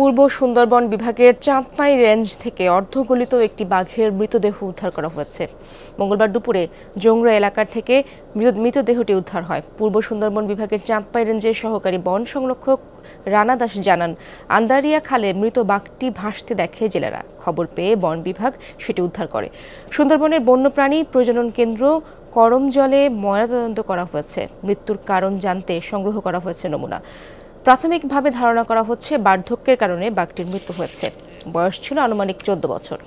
পূর্ব সুন্দরবন বিভাগের চাঁদমাই রেঞ্জ থেকে অর্ধগলিত একটি বাঘের মৃতদেহ উদ্ধার করা হয়েছে। মঙ্গলবার দুপুরে জংরা এলাকার থেকে মৃতদেহটি উদ্ধার হয়। পূর্ব সুন্দরবন বিভাগের চাঁদপাই রেঞ্জের সহকারী বন সংরক্ষক রানা দাস জানান, আন্দারিয়া খালে মৃত বাঘটি ভাসতে দেখে জেলেরা। খবর পেয়ে বন বিভাগ সেটি উদ্ধার করে। সুন্দরবনের বন্যপ্রাণী প্রজনন কেন্দ্র করম জলে ময়নাতদন্ত করা হয়েছে। মৃত্যুর কারণ জানতে সংগ্রহ করা হয়েছে নমুনা। প্রাথমিকভাবে ধারণা করা হচ্ছে বার্ধক্যের কারণে বাঘটির মৃত্যু হয়েছে। বয়স ছিল আনুমানিক চোদ্দ বছর।